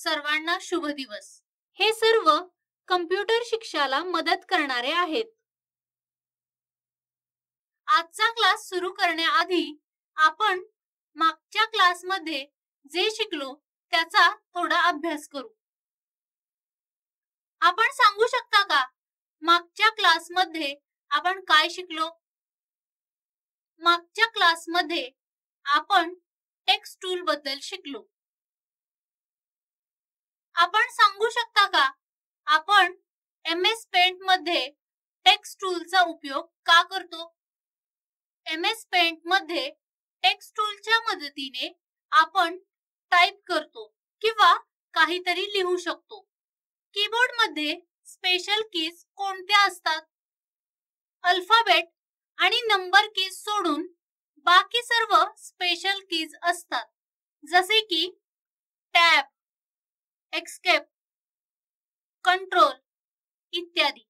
सर्वांना शुभ दिवस. हे सर्व कम्प्युटर शिक्षाला मदत करणारे आहेत. आजचा क्लास सुरू करण्याआधी आपण मागच्या क्लासमध्ये जे शिकलो त्याचा थोडा अभ्यास करू. आपण सांगू शकता का मागच्या क्लासमध्ये आपण काय शिकलो? मागच्या क्लासमध्ये आपण टेक्स्ट टूल बद्दल शिकलो. आपण सांगू शकता का? आपण एम एस पेंटमध्ये टेक्स्ट टूलचा उपयोग का करतो? एम एस पेंटमध्ये टेक्स्ट टूलच्या मदतीने आपण टाईप करतो किंवा काहीतरी लिहू शकतो. कीबोर्डमध्ये स्पेशल कीज कोणत्या असतात? अल्फाबेट आणि नंबर कीज सोडून बाकी सर्व स्पेशल कीज असतात. जसे की टॅब एक्सकेप कंट्रोल इत्यादी.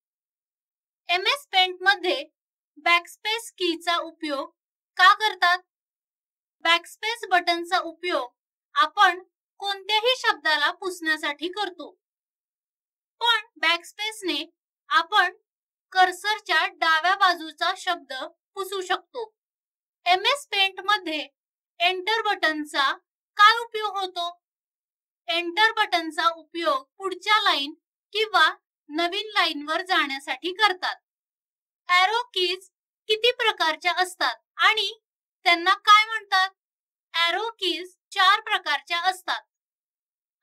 एम एस पेंटमध्ये बॅकस्पेस कीचा उपयोग का करतात? बॅकस्पेस बटनचा उपयोग आपण कोणत्याही शब्दाला पुसण्यासाठी करतो. पण बॅकस्पेसने आपण कर्सरच्या डाव्या बाजूचा शब्द पुसू शकतो. एम एस पेंटमध्ये एंटर बटनचा काय उपयोग होतो? एंटर बटनचा उपयोग पुढच्या लाईन किंवा नवीन लाईन वर जाण्यासाठी करतात. एरो कीज किती प्रकारच्या असतात आणि त्यांना काय म्हणतात? एरो कीज चार प्रकारच्या असतात.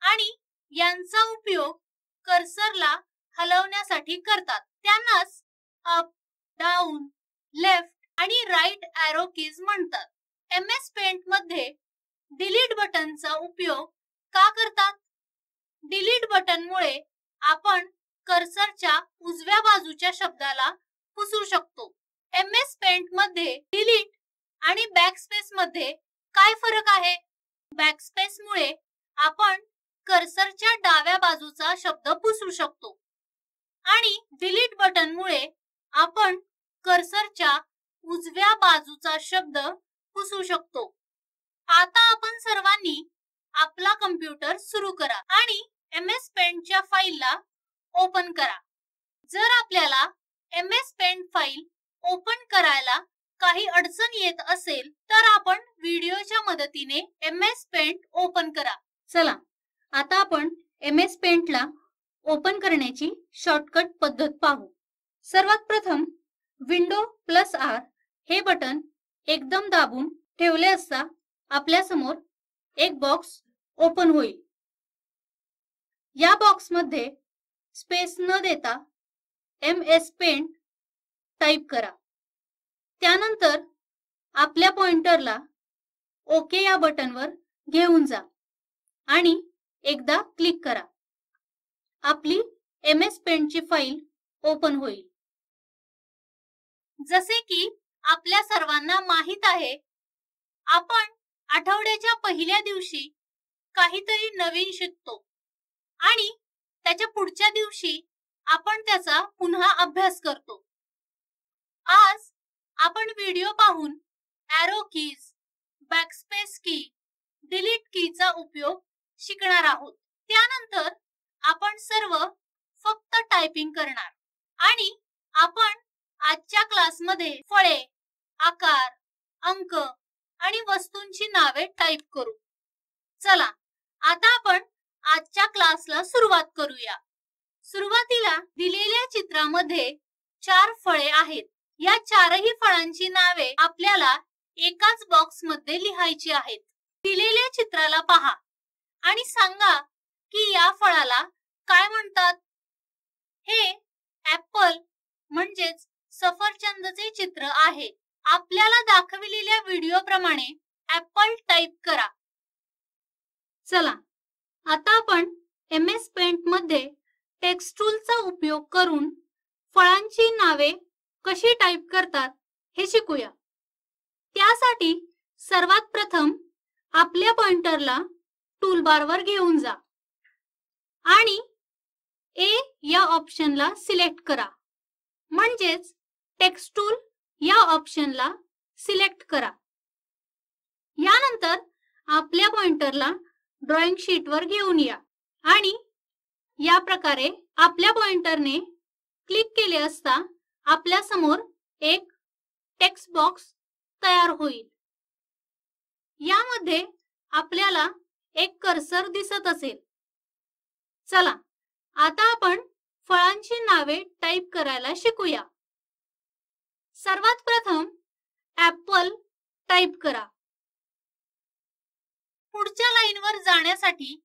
आणि यांचा उपयोग कर्सरला हलवण्यासाठी करतात. त्यांनाच अप डाऊन लेफ्ट आणि राईट एरो कीज म्हणतात. एम एस पेंटमध्ये डिलीट बटनचा उपयोग का करतात? डिलीट बटनमुळे आपण कर्सरच्या उजव्या बाजूच्या शब्दाला पुसू शकतो. एम एस पेंटमध्ये डिलीट आणि बॅकस्पेस मध्ये काय फरक आहे? बॅकस्पेस मुळे आपण कर्सरच्या डाव्या बाजूचा शब्द पुसू शकतो. आणि डिलीट बटन मुळे आपण कर्सरच्या उजव्या बाजूचा शब्द पुसू शकतो. आता आपण सर्वांनी आपला कम्प्युटर सुरू करा आणि एम एस पेंटच्या फाईलला ओपन करा. जर आपल्याला M S paint file open करायला काही अडचण येत असेल तर आपण व्हिडिओच्या मदतीने एम एस पेंट ओपन करा. चला आता आपण एम एस पेंटला ओपन करण्याची शॉर्टकट पद्धत पाहू. सर्वात प्रथम विंडो प्लस आर हे बटन एकदम दाबून ठेवले असता आपल्यासमोर एक बॉक्स ओपन होईल. या बॉक्समध्ये स्पेस न देता एम एस पेंट टाईप करा. त्यानंतर आपल्या पॉइंटरला ओके या बटनवर घेऊन जा आणि एकदा क्लिक करा. आपली एम एस पेंटची फाईल ओपन होईल. जसे की आपल्या सर्वांना माहीत आहे आपण आठवड्याच्या पहिल्या दिवशी काहीतरी नवीन शिकतो. आणि त्याच्या पुढच्या दिवशी आपण त्याचा पुन्हा अभ्यास करतो. आज आपण व्हिडिओ पाहून arrow keys backspace key delete कीचा उपयोग शिकणार आहोत. त्यानंतर आपण सर्व फक्त टायपिंग करणार. आणि आपण आजच्या क्लासमध्ये फळे आकार अंक आणि वस्तूंची नावे टाईप करू. चला आता आपण आजच्या क्लासला सुरुवात करूया. सुरुवातीला दिलेल्या चित्रामध्ये चार फळे आहेत. या चारही फळांची नावे आपल्याला एकाच बॉक्समध्ये लिहायची आहेत. दिलेल्या चित्राला पहा आणि सांगा की या फळाला काय म्हणतात? हे ऍपल म्हणजेच सफरचंदचे चित्र आहे. आपल्याला दाखविलेल्या व्हिडिओ प्रमाणे ऍपल टाईप करा. चला आता आपण एम एस पेंटमध्ये टेक्स्ट टूलचा उपयोग करून फळांची नावे कशी टाईप करतात हे शिकूया. त्यासाठी सर्वात प्रथम आपल्या पॉइंटरला टूलबारवर घेऊन जा आणि ए या ऑप्शनला सिलेक्ट करा. म्हणजेच टेक्स्ट टूल या ऑप्शनला सिलेक्ट करा. यानंतर आपल्या पॉइंटरला ड्रॉइंग शीटवर घेऊन या. आणि या प्रकारे आपल्या पॉइंटरने क्लिक केले असता आपल्यासमोर एक टेक्स्ट बॉक्स तयार होईल. यामध्ये आपल्याला एक कर्सर दिसत असेल. चला आता आपण फळांची नावे टाईप करायला शिकूया. सर्वात प्रथम ऍपल टाईप करा. पुढच्या लाईनवर जाण्यासाठी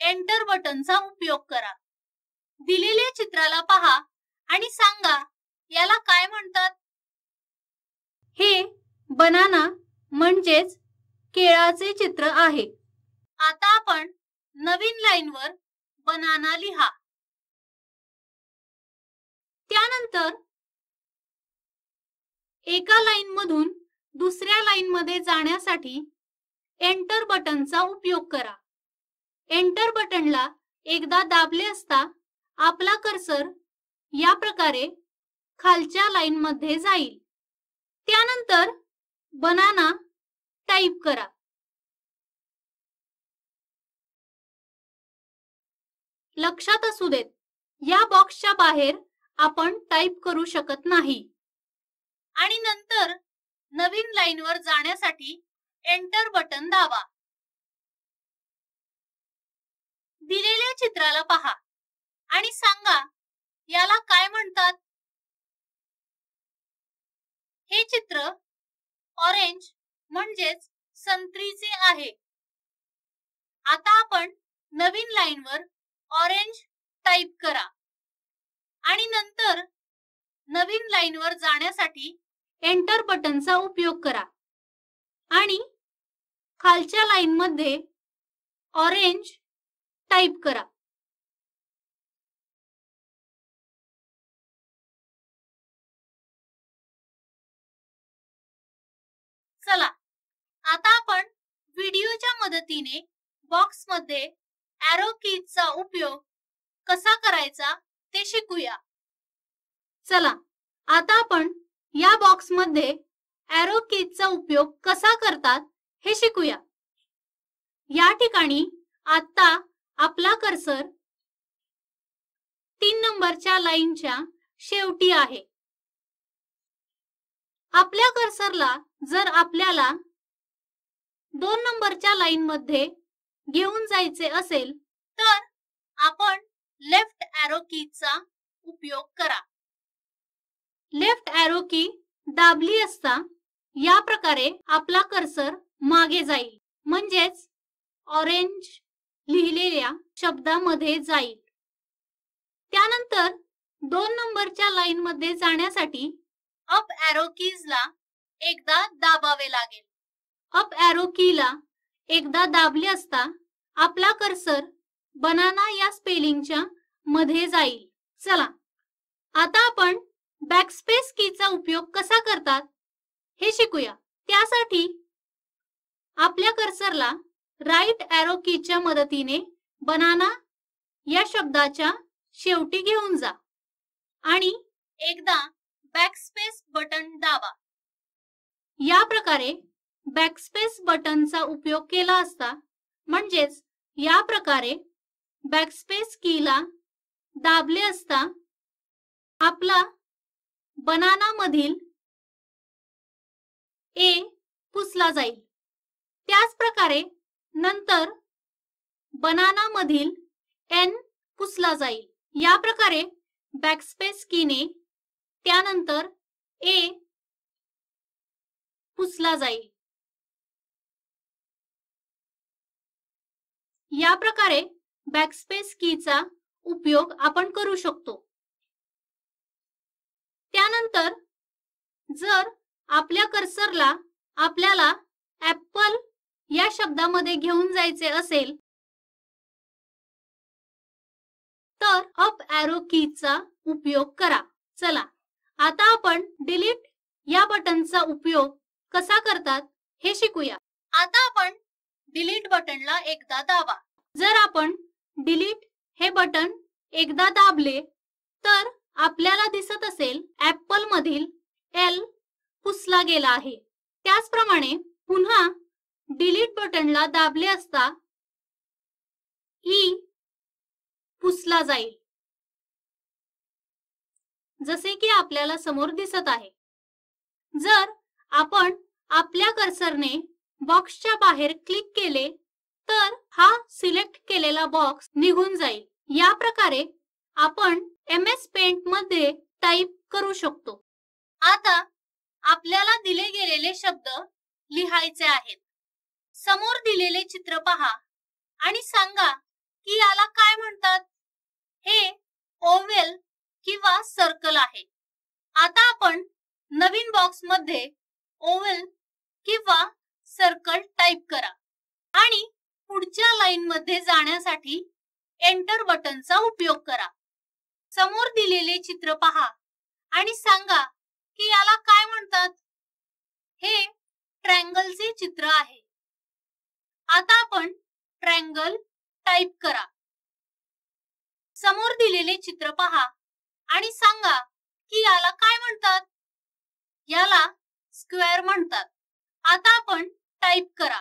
एंटर बटनचा उपयोग करा. दिलेल्या चित्राला पहा आणि सांगा याला काय म्हणतात? हे बनाना म्हणजेच केळाचे चित्र आहे. आता आपण नवीन लाईनवर बनाना लिहा. त्यानंतर एका लाईन मधून दुसऱ्या लाईन मध्ये जाण्यासाठी एंटर बटनचा उपयोग करा. एंटर बटनला एकदा दाबले असता आपला कर्सर या प्रकारे खालच्या लाईन मध्ये जाईल. त्यानंतर बनाना टाईप करा. लक्षात असू देत या बॉक्सच्या बाहेर आपण टाईप करू शकत नाही. आणि नंतर नवीन लाईनवर जाण्यासाठी एंटर बटन दाबा. दिलेल्या चित्राला पहा आणि सांगा याला काय म्हणतात? हे चित्र ऑरेंज म्हणजेच संत्रीचे आहे. आता आपण नवीन लाईनवर ऑरेंज टाईप करा आणि नंतर नवीन लाईनवर जाण्यासाठी एंटर बटनचा उपयोग करा आणि खालच्या लाईन मध्ये ऑरेंज टाईप करा. चला आता आपण व्हिडिओच्या मदतीने बॉक्समध्ये एरो कीजचा उपयोग कसा करायचा ते शिकूया. चला आता आपण या बॉक्समध्ये एरो कीजचा उपयोग कसा करतात हे शिकूया. या ठिकाणी आता आपला कर्सर तीन नंबरच्या लाईनच्या शेवटी आहे. आपल्या कर्सरला जर आपल्याला दोन नंबरच्या लाईन मध्ये घेऊन जायचे असेल तर आपण लेफ्ट एरो कीचा उपयोग करा. लेफ्ट एरो की दाबली असता या प्रकारे आपला कर्सर मागे जाईल. म्हणजेच ऑरेंज लिहिलेल्या शब्दामध्ये जाईल. त्यानंतर दोन नंबरच्या लाईन मध्ये जाण्यासाठी अप एरो कीजला एकदा दाबावे लागेल. अप एरो कीला एकदा दाबले असता आपला कर्सर बनाना या स्पेलिंगच्या मध्ये जाईल. चला आता आपण बॅकस्पेस कीचा उपयोग कसा करतात हे शिकूया. त्यासाठी आपल्या कर्सरला राईट अॅरो कीच्या मदतीने बनाना या शब्दाच्या शेवटी घेऊन जा. आणि एकदा बॅकस्पेस बटन दाबा. या प्रकारे बॅकस्पेस बटनचा उपयोग केला असता म्हणजेच या प्रकारे बॅकस्पेस कीला दाबले असता आपला बनाना मधील ए पुसला जाईल. त्याच प्रकारे नंतर बनाना मधील एन पुसला जाईल. या प्रकारे बॅकस्पेस कीने त्यानंतर ए पुसला जाईल. या प्रकारे बॅकस्पेस कीचा उपयोग आपण करू शकतो. त्यानंतर जर आपल्या कर्सरला आपल्याला ऍपल या शब्दामध्ये घेऊन जायचे असेल तर अप एरो कीचा उपयोग करा. चला आता आपण डिलीट या बटनचा उपयोग कसा करतात हे शिकूया. आता आपण डिलीट बटनला एकदा दाबा. जर आपण डिलीट हे बटन एकदा दाबले तर आपल्याला दिसत असेल ऍपल मधील एल पुसला गेला आहे. त्याचप्रमाणे पुन्हा डिलीट बटनला दाबले असता ई पुसला जाईल. जसे की आपल्याला समोर दिसत आहे. जर आपण आपल्या कर्सरने बॉक्सच्या बाहेर क्लिक केले तर हा सिलेक्ट केलेला बॉक्स निघून जाईल. या प्रकारे आपण एम एस पेंटमध्ये टाईप करू शकतो. आता आपल्याला दिले गेलेले शब्द लिहायचे आहेत. समोर दिलेले चित्र पहा आणि सांगा की याला काय म्हणतात? हे ओवेल किंवा सर्कल आहे. आता आपण नवीन बॉक्समध्ये ओवेल किंवा सर्कल टाईप करा आणि पुढच्या लाईन मध्ये जाण्यासाठी एंटर बटनचा उपयोग करा. समोर दिलेले चित्र पहा आणि सांगा की याला काय म्हणतात? हे ट्रँगलचे चित्र आहे. आता आपण ट्रँगल टाईप करा. समोर दिलेले चित्र पहा आणि सांगा की याला काय म्हणतात? याला स्क्वेअर म्हणतात. आता आपण टाईप करा.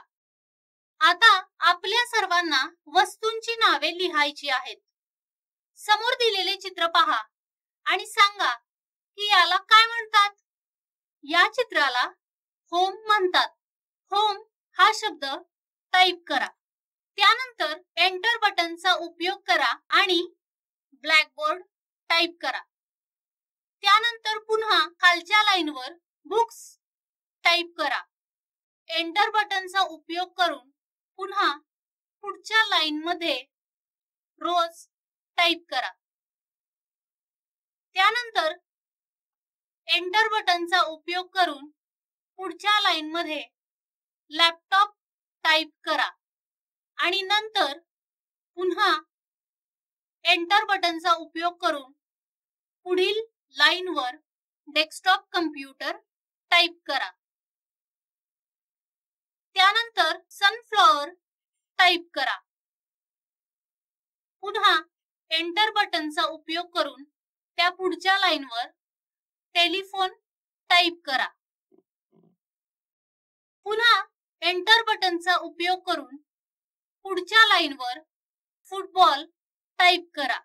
आता आपल्या सर्वांना वस्तूंची नावे लिहायची आहेत. समोर दिलेले चित्र पहा आणि सांगा की याला काय म्हणतात? या चित्राला होम म्हणतात. होम हा शब्द टाईप करा. त्यानंतर एंटर बटनचा उपयोग करा आणि ब्लॅकबोर्ड टाईप करा. त्यानंतर पुन्हा खालच्या लाईनवर बुक्स टाईप करा. एंटर बटनचा उपयोग करून पुन्हा पुढच्या लाईनमध्ये रोज टाईप करा. त्यानंतर एंटर बटनचा उपयोग करून पुढच्या लाईनमध्ये लॅपटॉप टाईप करा. आणि नंतर पुन्हा एंटर बटनचा उपयोग करून पुढील लाईनवर डेस्कटॉप कम्प्युटर टाईप करा. त्यानंतर सनफ्लॉवर टाईप करा. पुन्हा एंटर बटनचा उपयोग करून त्या पुढच्या लाईनवर टेलिफोन टाईप करा. पुन्हा एंटर बटनचा उपयोग करून पुढच्या लाईनवर फुटबॉल टाईप करा.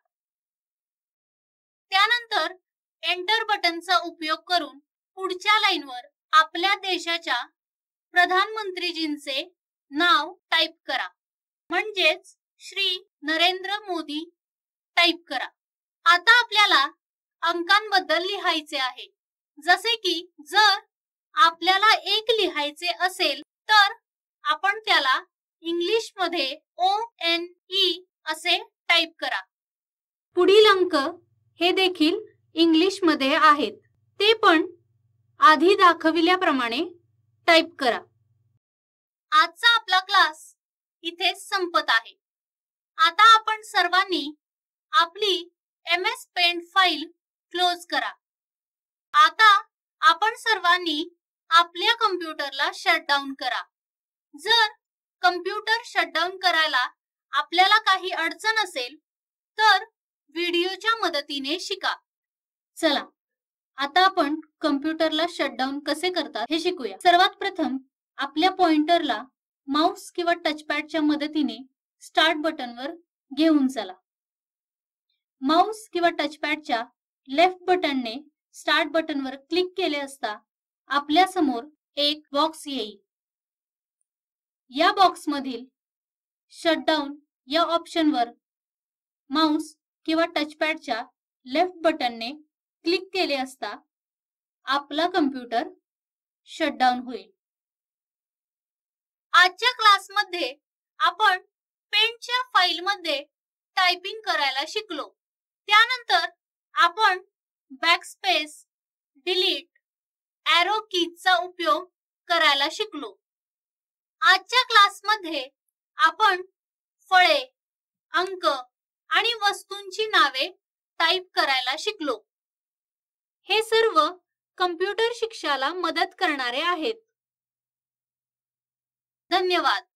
त्यानंतर एंटर बटनचा उपयोग करून पुढच्या लाईनवर आपल्या देशाच्या प्रधानमंत्रीजींचे नाव टाईप करा. म्हणजेच श्री नरेंद्र मोदी टाईप करा. आता आपल्याला अंकांबद्दल लिहायचे आहे. जसे की जर आपल्याला एक लिहायचे असेल तर आपण त्याला इंग्लिशमध्ये ओ एन ई असे टाईप करा. पुढील अंक हे देखील इंग्लिशमध्ये आहेत. ते पण आधी दाखविल्याप्रमाणे टाईप करा. आजचा आपला क्लास इथे संपत आहे. आता आपण सर्वांनी आपली M S paint file close करा. आता आपण सर्वांनी आपल्या कम्प्युटरला शटडाऊन करा. जर कम्प्युटर शटडाऊन करायला आपल्याला काही अडचण असेल तर व्हिडिओच्या मदतीने शिका. चला आता आपण कम्प्युटरला शटडाऊन कसे करतात हे शिकूया. सर्वात प्रथम आपल्या पॉइंटरला माउस किंवा टचपॅडच्या मदतीने स्टार्ट बटनवर घेऊन चला. माउस किंवा टचपॅडच्या लेफ्ट बटनने स्टार्ट बटनवर क्लिक केले असता आपल्यासमोर एक बॉक्स येईल. या बॉक्स मधील शटडाऊन या ऑप्शनवर माउस किंवा टचपॅडच्या लेफ्ट बटनने क्लिक केले असता आपला कम्प्युटर शटडाऊन होईल. आजच्या क्लासमध्ये आपण पेंटच्या फाईलमध्ये टायपिंग करायला शिकलो. त्यानंतर आपण बॅकस्पेस डिलीट एरो कीजचा उपयोग करायला शिकलो. आजच्या क्लासमध्ये आपण फळे अंक आणि वस्तूंची नावे टाईप करायला शिकलो. हे सर्व कम्प्युटर शिक्षाला मदत करणारे आहेत. धन्यवाद.